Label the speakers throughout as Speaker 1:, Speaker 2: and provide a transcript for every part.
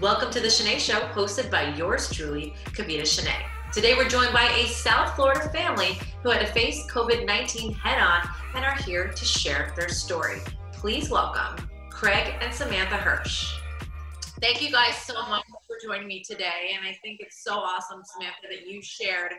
Speaker 1: Welcome to the Channe Show, hosted by yours truly, Kavita Channe. Today we're joined by a South Florida family who had to face COVID 19 head on and are here to share their story. Please welcome Craig and Samantha Hirsh. Thank you guys so much for joining me today. And I think it's so awesome, Samantha, that you shared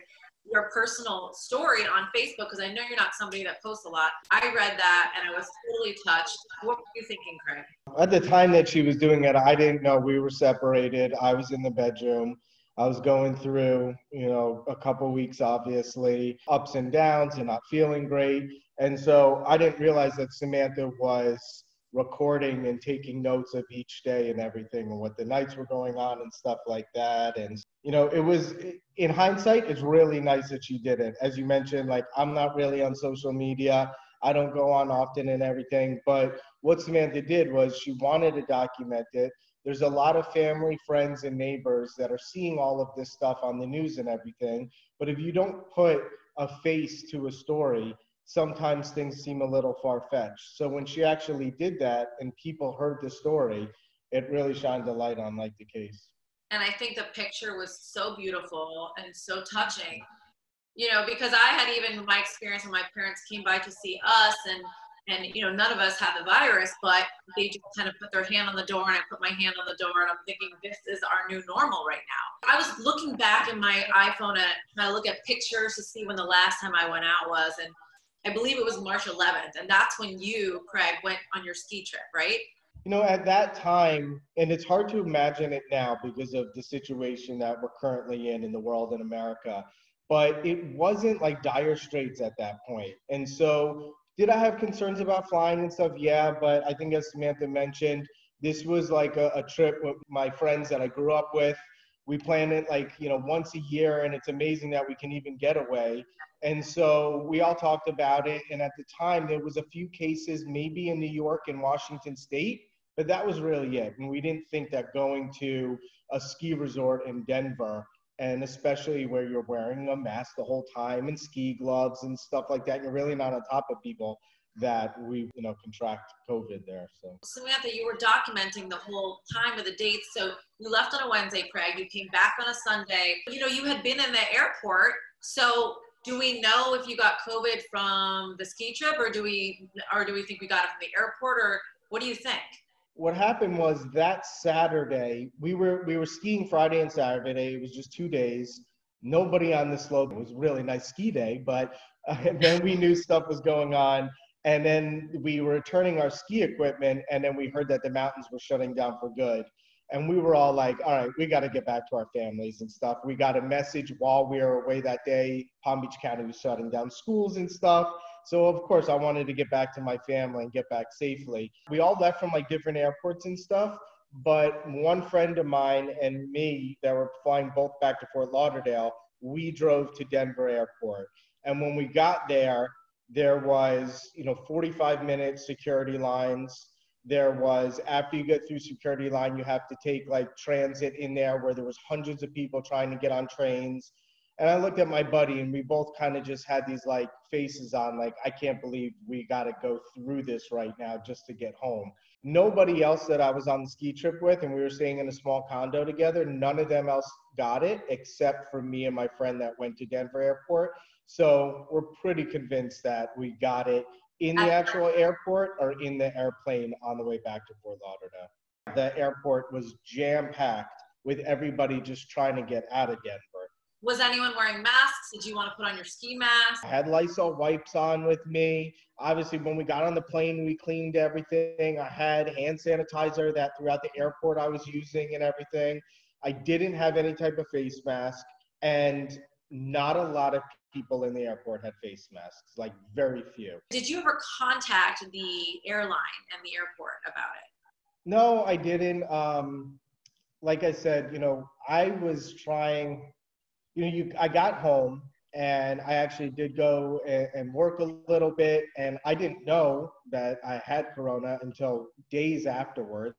Speaker 1: your personal story on Facebook because I know you're not somebody that posts a lot. I read that and I was totally touched. What were you thinking, Craig?
Speaker 2: At the time that she was doing it, I didn't know we were separated. I was in the bedroom. I was going through, you know, a couple weeks, obviously, ups and downs and not feeling great. And so I didn't realize that Samantha was recording and taking notes of each day and everything and what the nights were going on and stuff like that. And you know it was in hindsight it's really nice that she did it. As you mentioned like i'm not really on social media. I don't go on often and everything. But what samantha did was she wanted to document it. There's a lot of family friends and neighbors that are seeing all of this stuff on the news and everything. But if you don't put a face to a story sometimes things seem a little far fetched. So when she actually did that and people heard the story, it really shined a light on like the case.
Speaker 1: And I think the picture was so beautiful and so touching. You know, because I had even my experience when my parents came by to see us and and you know none of us had the virus but they just kind of put their hand on the door and i put my hand on the door and i'm thinking this is our new normal right now i was looking back in my iphone and to look at pictures to see when the last time i went out was and I believe it was March 11th, and that's when you, Craig, went on your ski trip, right?
Speaker 2: You know, at that time, and it's hard to imagine it now because of the situation that we're currently in in the world in America, but it wasn't like dire straits at that point. And so, did I have concerns about flying and stuff? Yeah, but I think as Samantha mentioned, this was like a, a trip with my friends that I grew up with we plan it like you know once a year and it's amazing that we can even get away. And so we all talked about it and at the time there was a few cases maybe in new york and washington state but that was really it. And we didn't think that going to a ski resort in denver and especially where you're wearing a mask the whole time and ski gloves and stuff like that you're really not on top of people that we you know contract covid there so.
Speaker 1: Samantha you were documenting the whole time of the dates. So you left on a wednesday craig. You came back on a sunday. You know you had been in the airport. So do we know if you got covid from the ski trip or do we or do we think we got it from the airport or what do you think?
Speaker 2: What happened was that saturday we were we were skiing friday and saturday. It was just two days. Nobody on the slope. It was really nice ski day but uh, then we knew stuff was going on and then we were returning our ski equipment, and then we heard that the mountains were shutting down for good. And we were all like, all right, we got to get back to our families and stuff. We got a message while we were away that day. Palm Beach County was shutting down schools and stuff. So, of course, I wanted to get back to my family and get back safely. We all left from like different airports and stuff. But one friend of mine and me that were flying both back to Fort Lauderdale, we drove to Denver Airport. And when we got there, there was, you know, 45 minute security lines. There was, after you get through security line, you have to take like transit in there where there was hundreds of people trying to get on trains. And I looked at my buddy and we both kind of just had these like faces on, like, I can't believe we got to go through this right now just to get home. Nobody else that I was on the ski trip with, and we were staying in a small condo together, none of them else got it except for me and my friend that went to Denver Airport. So we're pretty convinced that we got it in the actual airport or in the airplane on the way back to Fort Lauderdale. The airport was jam packed with everybody just trying to get out of Denver.
Speaker 1: Was anyone wearing masks? Did you want to put on your ski mask?
Speaker 2: I had Lysol wipes on with me. Obviously, when we got on the plane, we cleaned everything. I had hand sanitizer that throughout the airport I was using and everything. I didn't have any type of face mask. And not a lot of people in the airport had face masks, like very few.
Speaker 1: Did you ever contact the airline and the airport about it?
Speaker 2: No, I didn't. Um, like I said, you know, I was trying, you know, you, I got home and I actually did go and, and work a little bit, and I didn't know that I had corona until days afterwards.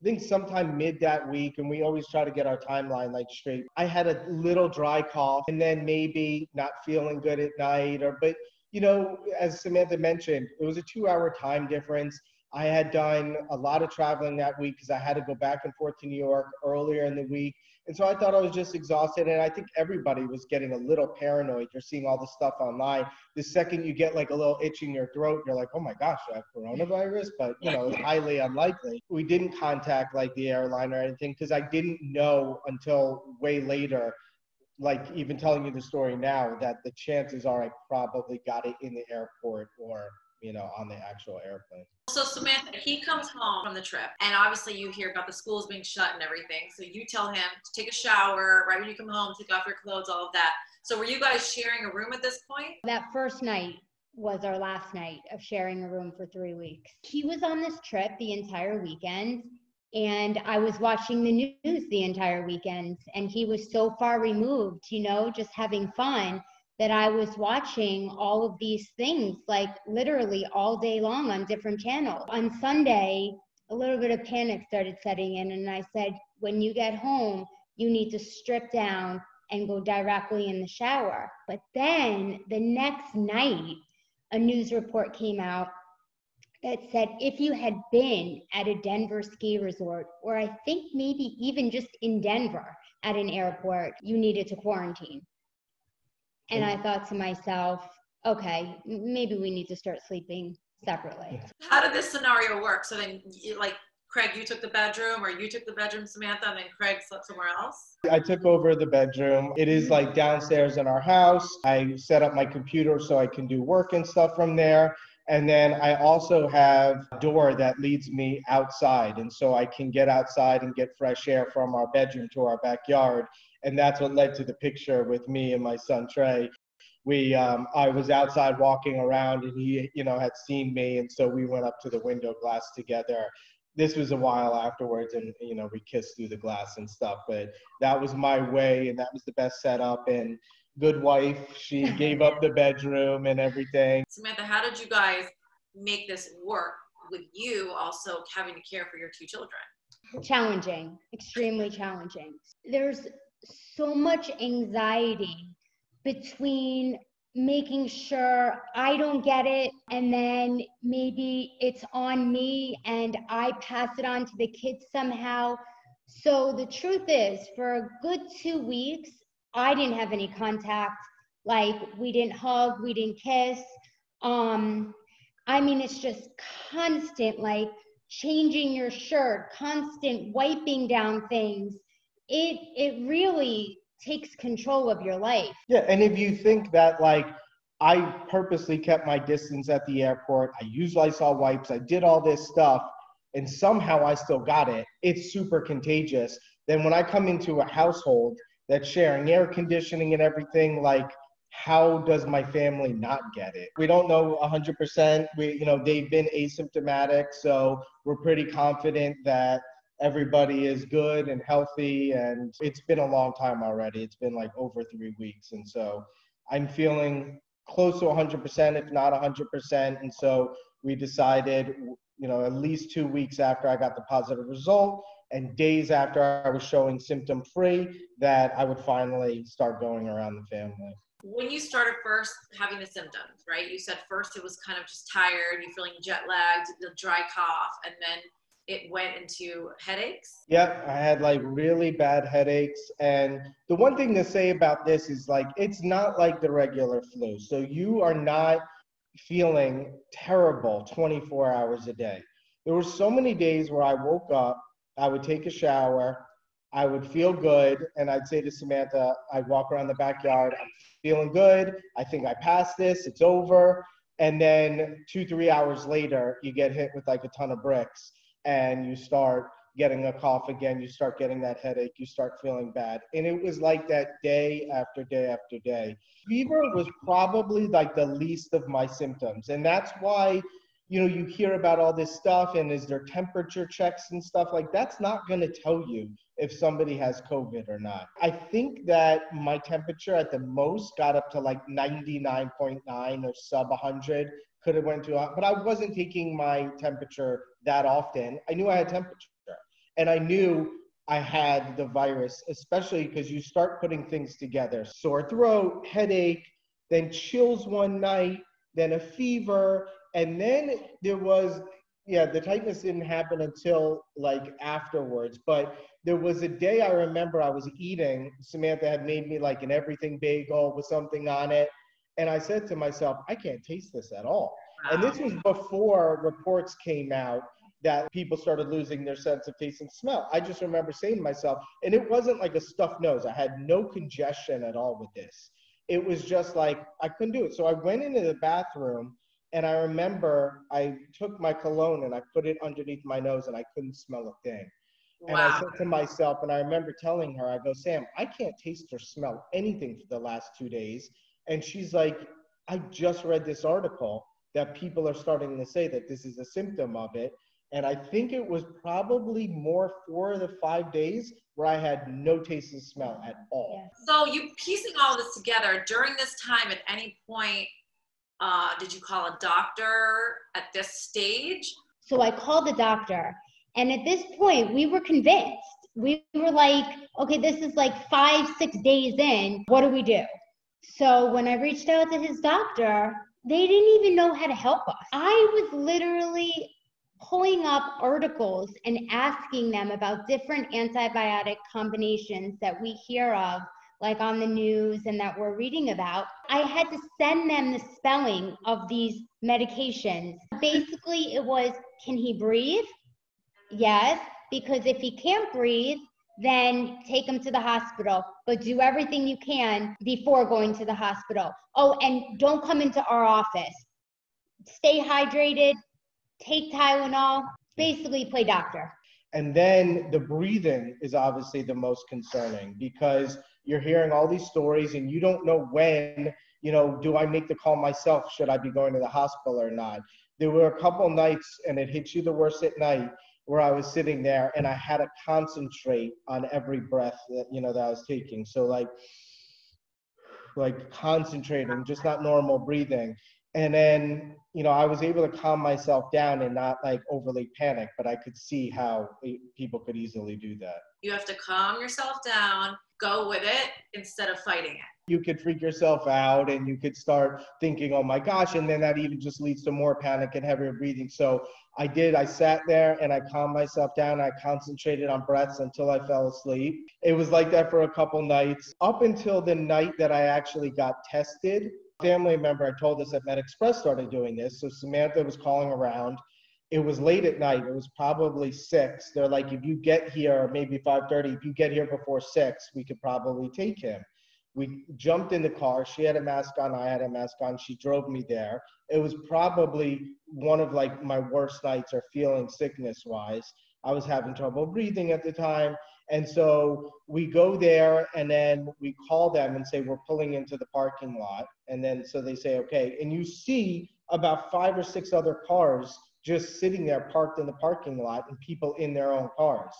Speaker 2: I think sometime mid that week, and we always try to get our timeline like straight. I had a little dry cough, and then maybe not feeling good at night, or but you know, as Samantha mentioned, it was a two-hour time difference. I had done a lot of traveling that week because I had to go back and forth to New York earlier in the week. And so I thought I was just exhausted. And I think everybody was getting a little paranoid. You're seeing all the stuff online. The second you get like a little itch in your throat, you're like, oh my gosh, I have coronavirus. But, you know, it's highly unlikely. We didn't contact like the airline or anything because I didn't know until way later like even telling you the story now that the chances are I probably got it in the airport or you know on the actual airplane.
Speaker 1: So Samantha, he comes home from the trip, and obviously you hear about the schools being shut and everything. So you tell him to take a shower right when you come home, take off your clothes, all of that. So were you guys sharing a room at this point?
Speaker 3: That first night was our last night of sharing a room for three weeks. He was on this trip the entire weekend, and I was watching the news the entire weekend, and he was so far removed, you know, just having fun that I was watching all of these things like literally all day long on different channels. On Sunday, a little bit of panic started setting in, and I said, when you get home, you need to strip down and go directly in the shower. But then the next night, a news report came out that said if you had been at a Denver ski resort, or I think maybe even just in Denver at an airport, you needed to quarantine. And I thought to myself, okay, maybe we need to start sleeping separately.
Speaker 1: How did this scenario work? So then, like, Craig, you took the bedroom, or you took the bedroom, Samantha, and then Craig slept somewhere else?
Speaker 2: I took over the bedroom. It is like downstairs in our house. I set up my computer so I can do work and stuff from there. And then I also have a door that leads me outside. And so I can get outside and get fresh air from our bedroom to our backyard and that's what led to the picture with me and my son Trey. We, um, I was outside walking around, and he, you know, had seen me, and so we went up to the window glass together. This was a while afterwards, and you know, we kissed through the glass and stuff. But that was my way, and that was the best setup. And good wife, she gave up the bedroom and everything.
Speaker 1: Samantha, how did you guys make this work with you also having to care for your two children?
Speaker 3: Challenging, extremely challenging. There's so much anxiety between making sure I don't get it and then maybe it's on me and I pass it on to the kids somehow. So the truth is, for a good two weeks, I didn't have any contact. Like we didn't hug, we didn't kiss. Um, I mean, it's just constant, like changing your shirt, constant wiping down things it it really takes control of your life.
Speaker 2: Yeah, and if you think that like I purposely kept my distance at the airport, I used Lysol wipes, I did all this stuff, and somehow I still got it. It's super contagious. Then when I come into a household that's sharing air conditioning and everything, like how does my family not get it? We don't know 100%. We, you know, they've been asymptomatic, so we're pretty confident that everybody is good and healthy and it's been a long time already. It's been like over three weeks and so i'm feeling close to 100% if not 100% and so we decided you know at least two weeks after i got the positive result and days after i was showing symptom free that i would finally start going around the family.
Speaker 1: When you started first having the symptoms right? You said first it was kind of just tired you feeling jet lagged the dry cough and then it went into headaches?
Speaker 2: Yep, I had like really bad headaches. And the one thing to say about this is like, it's not like the regular flu. So you are not feeling terrible 24 hours a day. There were so many days where I woke up, I would take a shower, I would feel good, and I'd say to Samantha, I'd walk around the backyard, I'm feeling good, I think I passed this, it's over. And then two, three hours later, you get hit with like a ton of bricks and you start getting a cough again, you start getting that headache, you start feeling bad. And it was like that day after day after day. Fever was probably like the least of my symptoms. And that's why, you know, you hear about all this stuff and is there temperature checks and stuff like that's not going to tell you if somebody has COVID or not. I think that my temperature at the most got up to like 99.9 or sub 100 could have went to, but I wasn't taking my temperature that often. I knew I had temperature, and I knew I had the virus, especially because you start putting things together: sore throat, headache, then chills one night, then a fever, and then there was yeah, the tightness didn't happen until like afterwards. But there was a day I remember I was eating. Samantha had made me like an everything bagel with something on it. And I said to myself, I can't taste this at all. And this was before reports came out that people started losing their sense of taste and smell. I just remember saying to myself, and it wasn't like a stuffed nose. I had no congestion at all with this. It was just like I couldn't do it. So I went into the bathroom and I remember I took my cologne and I put it underneath my nose and I couldn't smell a thing. Wow. And I said to myself, and I remember telling her, I go, Sam, I can't taste or smell anything for the last two days. And she's like, I just read this article that people are starting to say that this is a symptom of it. And I think it was probably more four of the five days where I had no taste and smell at all.
Speaker 1: So you piecing all this together during this time at any point, uh, did you call a doctor at this stage?
Speaker 3: So I called the doctor. And at this point, we were convinced. We were like, okay, this is like five, six days in. What do we do? So when I reached out to his doctor, they didn't even know how to help us. I was literally pulling up articles and asking them about different antibiotic combinations that we hear of, like on the news and that we're reading about. I had to send them the spelling of these medications. Basically, it was can he breathe? Yes, because if he can't breathe, then take them to the hospital, but do everything you can before going to the hospital. Oh, and don't come into our office. Stay hydrated, take Tylenol, basically play doctor.
Speaker 2: And then the breathing is obviously the most concerning because you're hearing all these stories and you don't know when, you know, do I make the call myself? Should I be going to the hospital or not? There were a couple nights and it hits you the worst at night where I was sitting there and I had to concentrate on every breath that you know that I was taking. So like like concentrating, just not normal breathing. And then, you know, I was able to calm myself down and not like overly panic, but I could see how people could easily do that.
Speaker 1: You have to calm yourself down, go with it instead of fighting it
Speaker 2: you could freak yourself out and you could start thinking, oh my gosh, and then that even just leads to more panic and heavier breathing. So I did, I sat there and I calmed myself down. I concentrated on breaths until I fell asleep. It was like that for a couple nights up until the night that I actually got tested. Family member I told us that MedExpress started doing this. So Samantha was calling around. It was late at night. It was probably six. They're like, if you get here, maybe 5:30. If you get here before six, we could probably take him. We jumped in the car. She had a mask on. I had a mask on. She drove me there. It was probably one of like my worst nights or feeling sickness wise. I was having trouble breathing at the time. And so we go there and then we call them and say, we're pulling into the parking lot. And then so they say, okay. And you see about five or six other cars just sitting there parked in the parking lot and people in their own cars.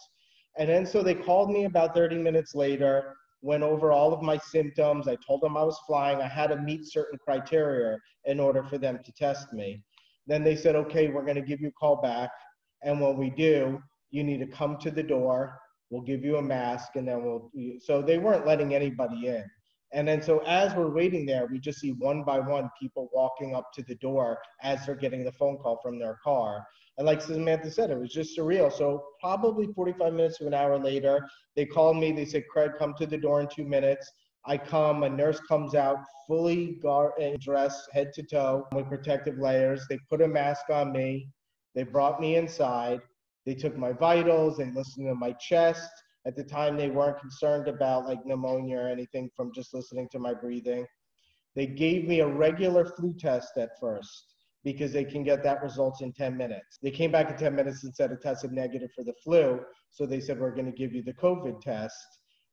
Speaker 2: And then so they called me about 30 minutes later went over all of my symptoms. I told them I was flying. I had to meet certain criteria in order for them to test me. Then they said, okay, we're going to give you a call back. And when we do, you need to come to the door. We'll give you a mask and then we'll. So they weren't letting anybody in. And then so as we're waiting there, we just see one by one people walking up to the door as they're getting the phone call from their car. And like Samantha said, it was just surreal. So probably 45 minutes to an hour later, they called me. They said, Craig, come to the door in two minutes. I come, a nurse comes out fully gar- dressed head to toe with protective layers. They put a mask on me. They brought me inside. They took my vitals. They listened to my chest. At the time, they weren't concerned about like pneumonia or anything from just listening to my breathing. They gave me a regular flu test at first because they can get that results in 10 minutes. They came back in 10 minutes and said it tested negative for the flu. So they said, we're going to give you the COVID test.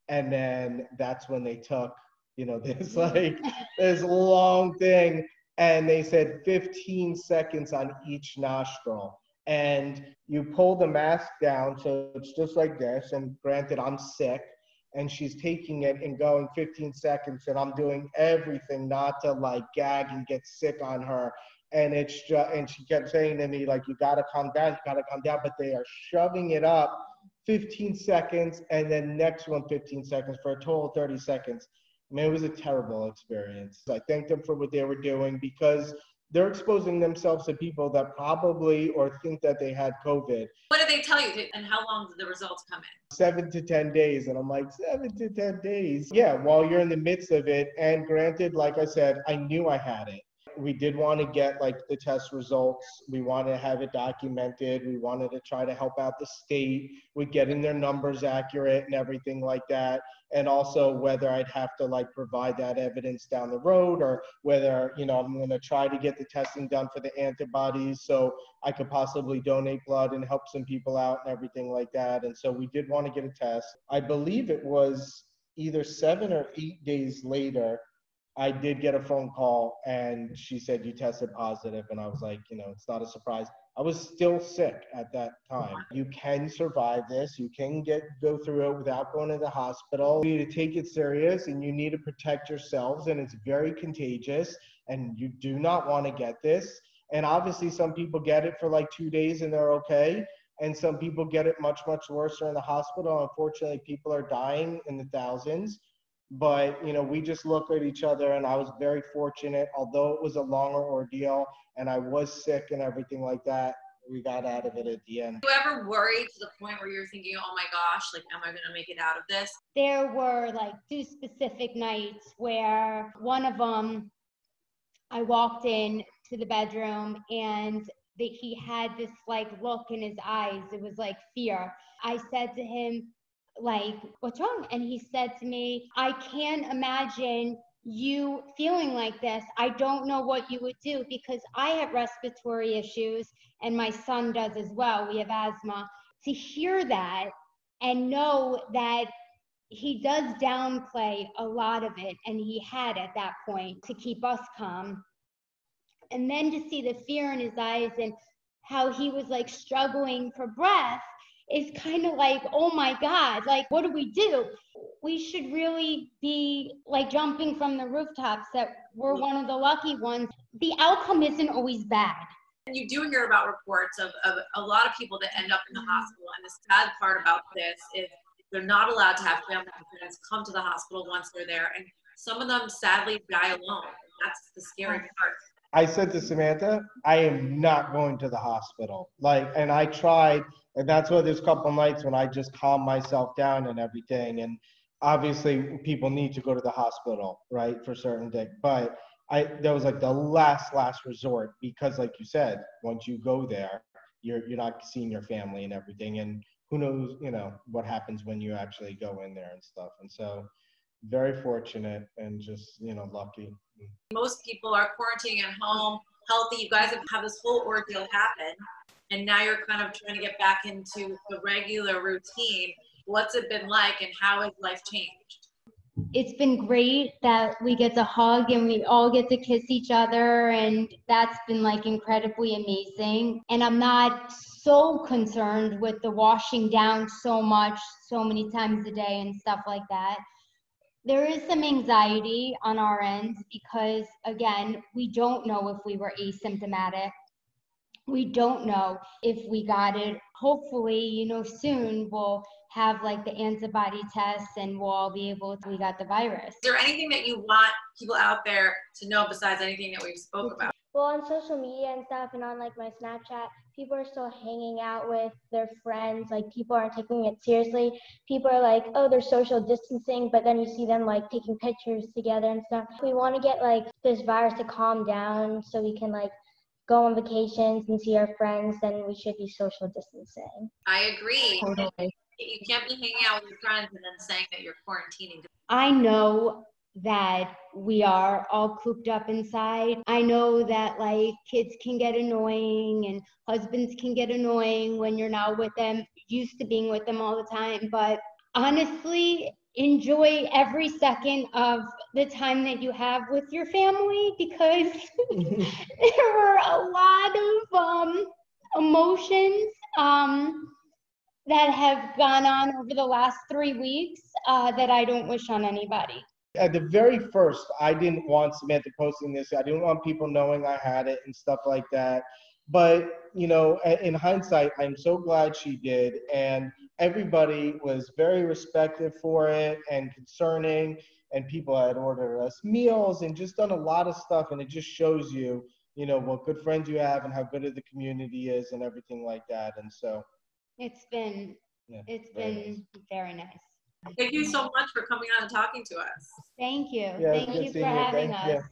Speaker 2: And then that's when they took, you know, this like, this long thing. And they said 15 seconds on each nostril. And you pull the mask down. So it's just like this. And granted, I'm sick and she's taking it and going 15 seconds and i'm doing everything not to like gag and get sick on her and it's just, and she kept saying to me like you got to calm down you got to calm down but they are shoving it up 15 seconds and then next one 15 seconds for a total 30 seconds I mean, it was a terrible experience. I thanked them for what they were doing because they're exposing themselves to people that probably or think that they had COVID.
Speaker 1: What did they tell you? And how long did the results come in?
Speaker 2: Seven to 10 days. And I'm like, seven to 10 days. Yeah, while you're in the midst of it. And granted, like I said, I knew I had it we did want to get like the test results. We wanted to have it documented. We wanted to try to help out the state with getting their numbers accurate and everything like that. And also whether I'd have to like provide that evidence down the road or whether, you know, I'm going to try to get the testing done for the antibodies so I could possibly donate blood and help some people out and everything like that. And so we did want to get a test. I believe it was either seven or eight days later I did get a phone call and she said you tested positive and I was like, you know, it's not a surprise. I was still sick at that time. You can survive this. You can get go through it without going to the hospital. You need to take it serious and you need to protect yourselves and it's very contagious and you do not want to get this. And obviously some people get it for like 2 days and they're okay and some people get it much much worse or in the hospital. Unfortunately, people are dying in the thousands but you know we just look at each other and i was very fortunate although it was a longer ordeal and i was sick and everything like that we got out of it at the end.
Speaker 1: You ever worried to the point where you're thinking, oh my gosh, like, am I going to make it out of this?
Speaker 3: There were like two specific nights where one of them, I walked in to the bedroom and that he had this like look in his eyes. It was like fear. I said to him, like, what's wrong? And he said to me, I can't imagine you feeling like this. I don't know what you would do because I have respiratory issues and my son does as well. We have asthma. To hear that and know that he does downplay a lot of it, and he had at that point to keep us calm. And then to see the fear in his eyes and how he was like struggling for breath is kind of like, oh my God, like, what do we do? We should really be like jumping from the rooftops that we're one of the lucky ones. The outcome isn't always bad.
Speaker 1: And you do hear about reports of, of a lot of people that end up in the hospital. And the sad part about this is they're not allowed to have family and friends come to the hospital once they're there. And some of them sadly die alone. That's the scary part.
Speaker 2: I said to Samantha, I am not going to the hospital. Like, and I tried and that's why there's a couple nights when I just calm myself down and everything. And obviously, people need to go to the hospital, right, for certain things. But I that was like the last last resort because, like you said, once you go there, you're you're not seeing your family and everything, and who knows, you know, what happens when you actually go in there and stuff. And so, very fortunate and just you know lucky.
Speaker 1: Most people are quarantining at home, healthy. You guys have, have this whole ordeal happen and now you're kind of trying to get back into the regular routine. What's it been like and how has life changed?
Speaker 3: It's been great that we get to hug and we all get to kiss each other, and that's been like incredibly amazing. And I'm not so concerned with the washing down so much, so many times a day, and stuff like that there is some anxiety on our end because again we don't know if we were asymptomatic we don't know if we got it. Hopefully, you know, soon we'll have like the antibody tests and we'll all be able to, we got the virus.
Speaker 1: Is there anything that you want people out there to know besides anything that we've spoke mm-hmm. about?
Speaker 4: Well, on social media and stuff and on like my Snapchat, people are still hanging out with their friends. Like people aren't taking it seriously. People are like, oh, they're social distancing, but then you see them like taking pictures together and stuff. We want to get like this virus to calm down so we can like go on vacations and see our friends, then we should be social distancing.
Speaker 1: I agree. Totally. You can't be hanging out with your friends and then saying that you're quarantining.
Speaker 3: I know that we are all cooped up inside. I know that like kids can get annoying and husbands can get annoying when you're not with them, used to being with them all the time. But honestly, enjoy every second of the time that you have with your family because there were a lot of um, emotions um, that have gone on over the last three weeks uh, that I don't wish on anybody.
Speaker 2: At the very first, I didn't want Samantha posting this. I didn't want people knowing I had it and stuff like that. But, you know, in hindsight, I'm so glad she did. And everybody was very respected for it and concerning and people had ordered us meals and just done a lot of stuff and it just shows you you know what good friends you have and how good of the community is and everything like that. And so
Speaker 3: It's been,
Speaker 2: yeah,
Speaker 3: it's
Speaker 2: very
Speaker 3: been
Speaker 2: nice.
Speaker 3: very nice.
Speaker 1: Thank you so much for coming on and talking to us.
Speaker 3: Thank you.
Speaker 2: Yeah,
Speaker 3: Thank you for
Speaker 2: seeing you.
Speaker 3: having
Speaker 2: Thank you.
Speaker 3: us.